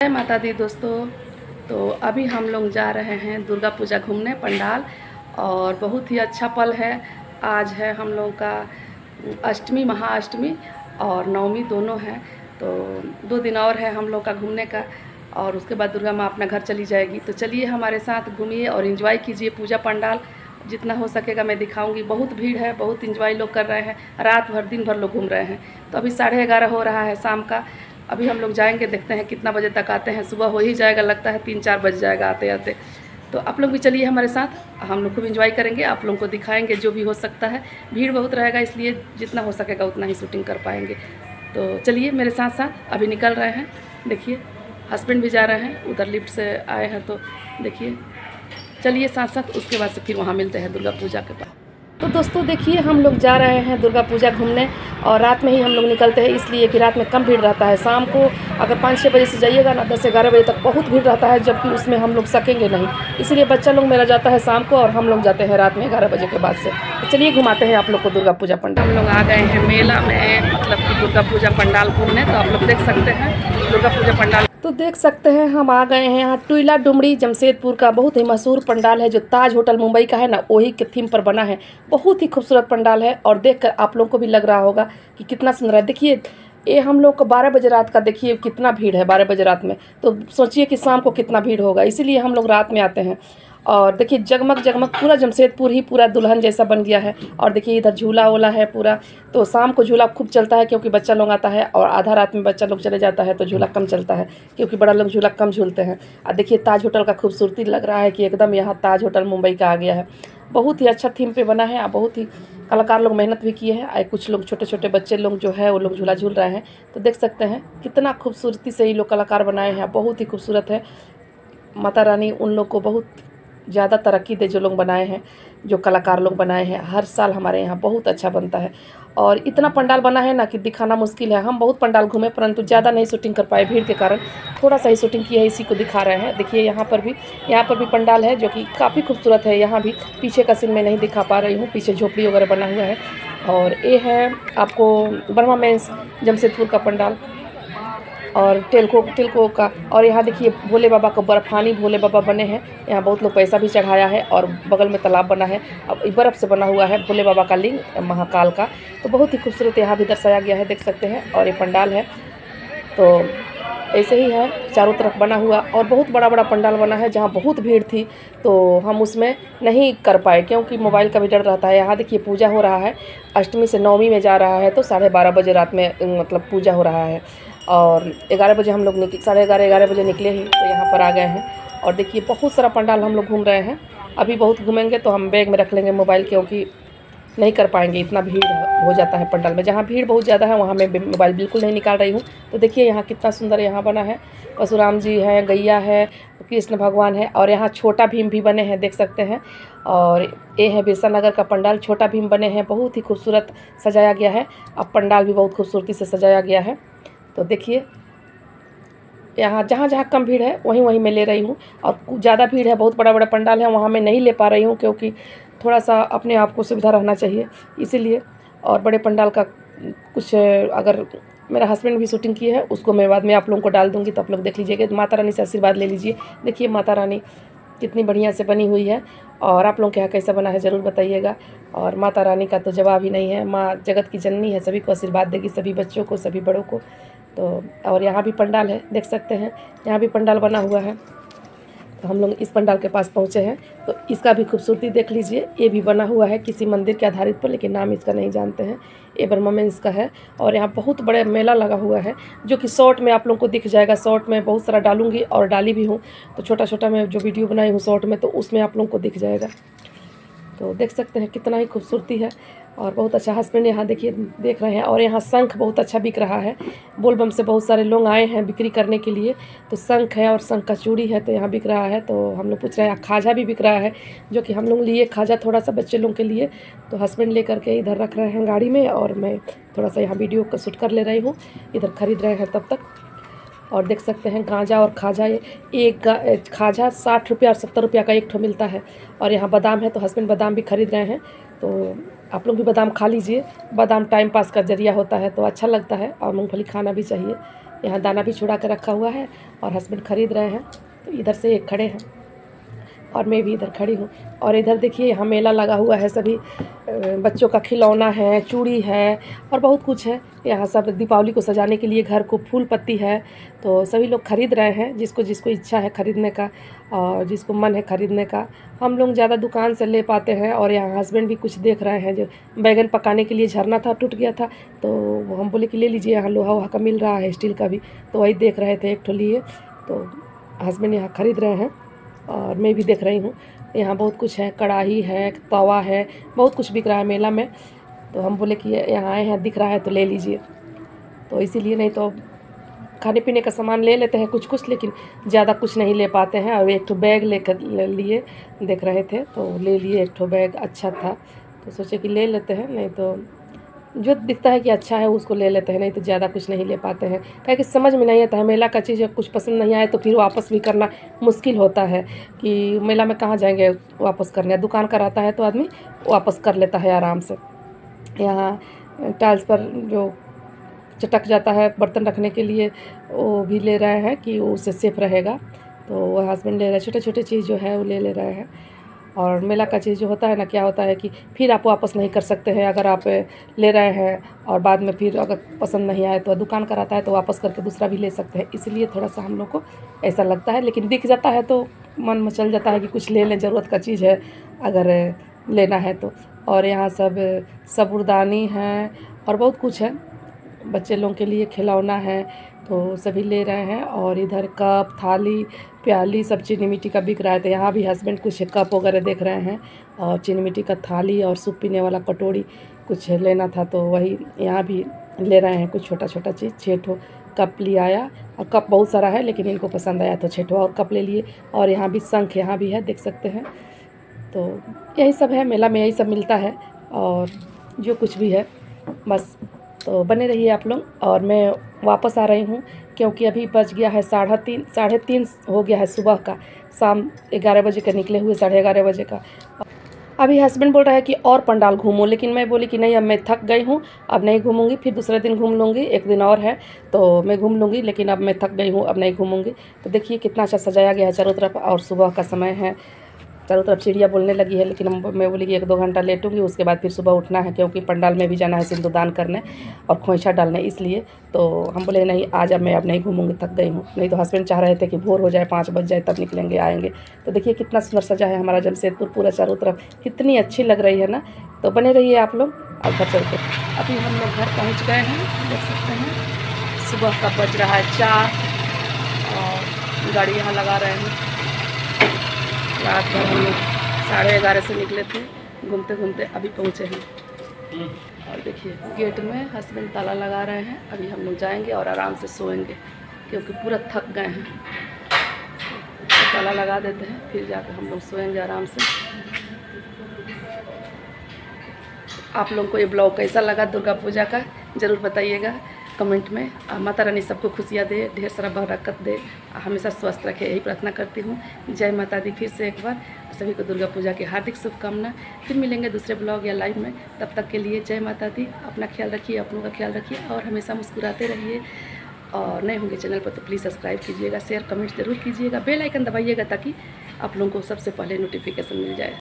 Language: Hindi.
जय माता दी दोस्तों। तो अभी हम लोग जा रहे हैं दुर्गा पूजा घूमने पंडाल और बहुत ही अच्छा पल है। आज है हम लोग का अष्टमी, महाअष्टमी और नवमी दोनों है। तो दो दिन और है हम लोग का घूमने का और उसके बाद दुर्गा माँ अपना घर चली जाएगी। तो चलिए हमारे साथ घूमिए और इन्जॉय कीजिए पूजा पंडाल। जितना हो सकेगा मैं दिखाऊँगी। बहुत भीड़ है, बहुत इन्जॉय लोग कर रहे हैं। रात भर, दिन भर लोग घूम रहे हैं। तो अभी साढ़े ग्यारह हो रहा है शाम का। अभी हम लोग जाएँगे, देखते हैं कितना बजे तक आते हैं। सुबह हो ही जाएगा, लगता है तीन चार बज जाएगा आते आते। तो आप लोग भी चलिए हमारे साथ, हम लोग खूब इंजॉय करेंगे, आप लोगों को दिखाएँगे जो भी हो सकता है। भीड़ बहुत रहेगा, इसलिए जितना हो सकेगा उतना ही शूटिंग कर पाएँगे। तो चलिए मेरे साथ साथ, अभी निकल रहे हैं, देखिए हस्बैंड भी जा रहे हैं, उधर लिफ्ट से आए हैं तो देखिए। चलिए साथ साथ, उसके बाद से फिर वहाँ मिलते हैं दुर्गा पूजा के पास तो दोस्तों देखिए, हम लोग जा रहे हैं दुर्गा पूजा घूमने और रात में ही हम लोग निकलते हैं, इसलिए कि रात में कम भीड़ रहता है। शाम को अगर पाँच छः बजे से जाइएगा ना, दस ग्यारह बजे तक बहुत भीड़ रहता है, जबकि उसमें हम लोग सकेंगे नहीं। इसलिए बच्चा लोग मेरा जाता है शाम को और हम लोग जाते हैं रात में ग्यारह बजे के बाद से। तो चलिए घुमाते हैं आप लोग को दुर्गा पूजा पंडाल। हम लोग आ गए हैं मेला में मतलब कि दुर्गा पूजा पंडाल घूमने तो आप लोग देख सकते हैं दुर्गा पूजा पंडाल तो देख सकते हैं, हम आ गए हैं यहाँ टुईला डुमरी, जमशेदपुर का बहुत ही मशहूर पंडाल है, जो ताज होटल मुंबई का है, ना वही के थीम पर बना है। बहुत ही खूबसूरत पंडाल है, और देखकर आप लोगों को भी लग रहा होगा कि कितना सुंदर है। देखिए, ये हम लोग को बारह बजे रात का देखिए कितना भीड़ है, बारह बजे रात में। तो सोचिए कि शाम को कितना भीड़ होगा, इसीलिए हम लोग रात में आते हैं। और देखिए जगमग जगमग पूरा जमशेदपुर ही पूरा दुल्हन जैसा बन गया है। और देखिए इधर झूला वूला है पूरा। तो शाम को झूला खूब चलता है क्योंकि बच्चा लोग आता है और आधा रात में बच्चा लोग चले जाता है तो झूला कम चलता है क्योंकि बड़ा लोग झूला कम झूलते हैं। और देखिए ताज होटल का खूबसूरती लग रहा है कि एकदम यहाँ ताज होटल मुंबई का आ गया है। बहुत ही अच्छा थीम पे बना है और बहुत ही कलाकार लोग मेहनत भी किए हैं। और कुछ लोग छोटे छोटे बच्चे लोग जो है वो लोग झूला झूल रहे हैं। तो देख सकते हैं कितना खूबसूरती से ये लोग कलाकार बनाए हैं। बहुत ही खूबसूरत है। माता रानी उन लोग को बहुत ज़्यादा तरक्की दे जो लोग बनाए हैं, जो कलाकार लोग बनाए हैं, हर साल हमारे यहाँ बहुत अच्छा बनता है। और इतना पंडाल बना है ना कि दिखाना मुश्किल है। हम बहुत पंडाल घूमे, परंतु ज़्यादा नहीं शूटिंग कर पाए भीड़ के कारण। थोड़ा सा ही शूटिंग किया है इसी को दिखा रहे हैं। देखिए यहाँ पर भी, यहाँ पर भी पंडाल है जो कि काफ़ी खूबसूरत है। यहाँ भी पीछे का सीन मैं नहीं दिखा पा रही हूँ। पीछे झोपड़ी वगैरह बना हुआ है। और ये है आपको बर्मा मेंस जमशेदपुर का पंडाल। और टेलको टेलको का, और यहाँ देखिए भोले बाबा का बर्फानी भोले बाबा बने हैं। यहाँ बहुत लोग पैसा भी चढ़ाया है और बगल में तालाब बना है। अब बर्फ़ से बना हुआ है भोले बाबा का लिंग महाकाल का। तो बहुत ही खूबसूरत यहाँ भी दर्शाया गया है, देख सकते हैं। और ये पंडाल है। तो ऐसे ही है, चारों तरफ़ बना हुआ और बहुत बड़ा बड़ा पंडाल बना है, जहाँ बहुत भीड़ थी। तो हम उसमें नहीं कर पाए, क्योंकि मोबाइल का भी डर रहता है। यहाँ देखिए पूजा हो रहा है, अष्टमी से नवमी में जा रहा है तो साढ़े बारह बजे रात में मतलब पूजा हो रहा है। और ग्यारह बजे हम लोग निकले, साढ़े ग्यारह ग्यारह बजे निकले ही तो यहाँ पर आ गए हैं। और देखिए, बहुत सारा पंडाल हम लोग घूम रहे हैं। अभी बहुत घूमेंगे तो हम बैग में रख लेंगे मोबाइल, क्योंकि नहीं कर पाएँगे, इतना भीड़ हो जाता है पंडाल में। जहाँ भीड़ बहुत ज़्यादा है, वहाँ मैं मोबाइल बिल्कुल नहीं निकाल रही हूँ। तो देखिए, यहाँ कितना सुंदर यहाँ बना है। परशुराम जी है, गैया है, कृष्ण भगवान है, और यहाँ छोटा भीम भी बने हैं, देख सकते हैं। और ये है बिरसा नगर का पंडाल, छोटा भीम बने हैं, बहुत ही खूबसूरत सजाया गया है। अब पंडाल भी बहुत खूबसूरती से सजाया गया है। तो देखिए, यहाँ जहाँ जहाँ कम भीड़ है, वहीं वहीं मैं ले रही हूँ। और ज़्यादा भीड़ है, बहुत बड़ा बड़ा पंडाल है, वहाँ मैं नहीं ले पा रही हूँ क्योंकि थोड़ा सा अपने आप को सुविधा रहना चाहिए। इसीलिए और बड़े पंडाल का कुछ अगर मेरा हस्बैंड भी शूटिंग की है, उसको मैं बाद में आप लोगों को डाल दूँगी तो आप लोग देख लीजिएगा। माता रानी से आशीर्वाद ले लीजिए। देखिए, माता रानी कितनी बढ़िया से बनी हुई है और आप लोगों के यहाँ कैसा बना है, ज़रूर बताइएगा। और माता रानी का तो जवाब ही नहीं है। माँ जगत की जननी है, सभी को आशीर्वाद देगी, सभी बच्चों को, सभी बड़ों को। तो और यहाँ भी पंडाल है, देख सकते हैं। यहाँ भी पंडाल बना हुआ है। तो हम लोग इस पंडाल के पास पहुँचे हैं। तो इसका भी खूबसूरती देख लीजिए। ये भी बना हुआ है किसी मंदिर के आधारित पर, लेकिन नाम इसका नहीं जानते हैं। ये बर्मामेंस का है। और यहाँ बहुत बड़ा मेला लगा हुआ है, जो कि शॉर्ट में आप लोगों को दिख जाएगा। शॉर्ट में बहुत सारा डालूँगी और डाली भी हूँ। तो छोटा छोटा मैं जो वीडियो बनाई हूँ शॉर्ट में तो उसमें आप लोगों को दिख जाएगा। तो देख सकते हैं कितना ही खूबसूरती है। और बहुत अच्छा हस्बैंड यहाँ देखिए, देख रहे हैं और यहाँ शंख बहुत अच्छा बिक रहा है। बोलबम से बहुत सारे लोग आए हैं बिक्री करने के लिए। तो शंख है और शंख का चूड़ी है तो यहाँ बिक रहा है। तो हम लोग पूछ रहे हैं खाजा भी बिक रहा है? जो कि हम लोग लिए खाजा थोड़ा सा बच्चे लोग के लिए। तो हस्बैंड ले करके इधर रख रहे हैं गाड़ी में और मैं थोड़ा सा यहाँ वीडियो का शूट कर ले रही हूँ। इधर ख़रीद रहे हैं तब तक। और देख सकते हैं गांजा और खाजा एक खाजा साठ रुपया और सत्तर रुपया का एक ठो मिलता है। और यहाँ बादाम है तो हस्बैंड बादाम भी खरीद रहे हैं। तो आप लोग भी बादाम खा लीजिए। बादाम टाइम पास का ज़रिया होता है तो अच्छा लगता है और मूँगफली खाना भी चाहिए। यहाँ दाना भी छुड़ा कर रखा हुआ है और हस्बैंड ख़रीद रहे हैं। तो इधर से एक खड़े हैं। और मैं भी इधर खड़ी हूँ। और इधर देखिए, यहाँ मेला लगा हुआ है सभी। बच्चों का खिलौना है, चूड़ी है और बहुत कुछ है। यहाँ सब दीपावली को सजाने के लिए घर को फूल पत्ती है। तो सभी लोग ख़रीद रहे हैं, जिसको जिसको इच्छा है ख़रीदने का और जिसको मन है ख़रीदने का। हम लोग ज़्यादा दुकान से ले पाते हैं और यहाँ हस्बैंड भी कुछ देख रहे हैं जो बैगन पकाने के लिए झरना था, टूट गया था। तो हम बोले कि ले लीजिए, यहाँ लोहा वहा का मिल रहा है, स्टील का भी। तो वही देख रहे थे एक ठो लिए। तो हस्बैंड यहाँ ख़रीद रहे हैं। और मैं भी देख रही हूँ। यहाँ बहुत कुछ है कढ़ाई है, तवा है, बहुत कुछ बिक रहा है मेला में। तो हम बोले कि यहाँ आए हैं, दिख रहा है तो ले लीजिए। तो इसीलिए नहीं तो खाने पीने का सामान ले लेते हैं कुछ कुछ लेकिन ज़्यादा कुछ नहीं ले पाते हैं। और एक ठो बैग लेकर ले लिए, देख रहे थे तो ले लिए एक ठो बैग अच्छा था। तो सोचे कि ले लेते हैं, नहीं तो जो दिखता है कि अच्छा है, उसको ले लेते हैं, नहीं तो ज़्यादा कुछ नहीं ले पाते हैं। क्या कि समझ में नहीं आता है, मेला का चीज़ कुछ पसंद नहीं आए तो फिर वापस भी करना मुश्किल होता है कि मेला में कहाँ जाएँगे, वापस करने दुकान का रहता है तो आदमी वापस कर लेता है आराम से। यहाँ, टाइल्स पर जो चटक जाता है बर्तन रखने के लिए, वो भी ले रहे हैं कि उससे सेफ़ रहेगा। तो हस्बैंड ले रहे हैं छोटे छोटे चीज़ जो है, वो ले ले रहे हैं। और मेला का चीज़ जो होता है ना, क्या होता है कि फिर आप वापस नहीं कर सकते हैं, अगर आप ले रहे हैं और बाद में फिर अगर पसंद नहीं आए तो दुकान का रहता है तो वापस करके दूसरा भी ले सकते हैं। इसलिए थोड़ा सा हम लोग को ऐसा लगता है, लेकिन दिख जाता है तो मन में चल जाता है कि कुछ ले लें, ज़रूरत का चीज़ है, अगर लेना है तो। और यहाँ सब सबुरदानी है और बहुत कुछ है। बच्चे लोगों के लिए खिलौना है तो सभी ले रहे हैं और इधर कप, थाली, प्याली, सब चीनी मिट्टी का बिक रहा है। तो यहाँ भी हस्बैंड कुछ कप वगैरह देख रहे हैं और चीनी मिट्टी का थाली और सूप पीने वाला कटोरी कुछ लेना था तो वही यहाँ भी ले रहे हैं। कुछ छोटा छोटा चीज़ छः ठो कप ले आया और कप बहुत सारा है लेकिन इनको पसंद आया तो छः ठो और कप ले लिए और यहाँ भी शंख यहाँ भी है, देख सकते हैं। तो यही सब है, मेला में यही सब मिलता है और जो कुछ भी है, बस तो बने रहिए आप लोग, और मैं वापस आ रही हूँ, क्योंकि अभी बज गया है साढ़े तीन साढ़े तीन हो गया है सुबह का, शाम ग्यारह बजे का निकले हुए, साढ़े ग्यारह बजे का। अभी हस्बैंड बोल रहा है कि और पंडाल घूमो, लेकिन मैं बोली कि नहीं, अब मैं थक गई हूँ, अब नहीं घूमूँगी, फिर दूसरे दिन घूम लूँगी, एक दिन और है तो मैं घूम लूँगी, लेकिन अब मैं थक गई हूँ, अब नहीं घूमूँगी। तो देखिए कितना अच्छा सजाया गया है चारों तरफ़, और सुबह का समय है। चारों तरफ़ चिड़िया बोलने लगी है, लेकिन मैं बोली कि एक दो घंटा लेटूँगी उसके बाद फिर सुबह उठना है, क्योंकि पंडाल में भी जाना है सिंदूरदान करने और खोइछा डालने, इसलिए। तो हम बोले, नहीं, आज अब मैं अब नहीं घूमूँगी, थक गई हूँ। नहीं तो हस्बैंड चाह रहे थे कि भोर हो जाए, पाँच बज जाए, तब निकलेंगे, आएँगे। तो देखिए कितना सुंदर सजा है हमारा जमशेदपुर पूरा चारों तरफ़। कितनी अच्छी लग रही है ना? तो बने रहिए आप लोग, और घर चलते अभी हम लोग घर पहुँच गए हैं, देख सकते हैं। सुबह का बज रहा है चार, और गाड़ी यहाँ लगा रहे हैं। रात भर हम लोग साढ़े ग्यारह से निकले थे, घूमते घूमते अभी पहुँचे हैं। और देखिए, गेट में हस्बैंड ताला लगा रहे हैं, अभी हम लोग जाएँगे और आराम से सोएँगे, क्योंकि पूरा थक गए हैं। तो ताला लगा देते हैं, फिर जाकर हम लोग सोएँगे आराम से। आप लोगों को ये ब्लॉग कैसा लगा, दुर्गा पूजा का, ज़रूर बताइएगा। कमेंट में माता रानी सबको खुशियाँ दे, ढेर सारा बरकत दे। हमेशा स्वस्थ रखे, यही प्रार्थना करती हूँ। जय माता दी फिर से एक बार। सभी को दुर्गा पूजा की हार्दिक शुभकामना। फिर मिलेंगे दूसरे ब्लॉग या लाइव में। तब तक के लिए जय माता दी। अपना ख्याल रखिए, अपनों का ख्याल रखिए और हमेशा मुस्कुराते रहिए। और नए होंगे चैनल पर तो प्लीज़ सब्सक्राइब कीजिएगा, शेयर, कमेंट ज़रूर कीजिएगा। बेल आइकन दबाइएगा ताकि आप लोगों को सबसे पहले नोटिफिकेशन मिल जाए।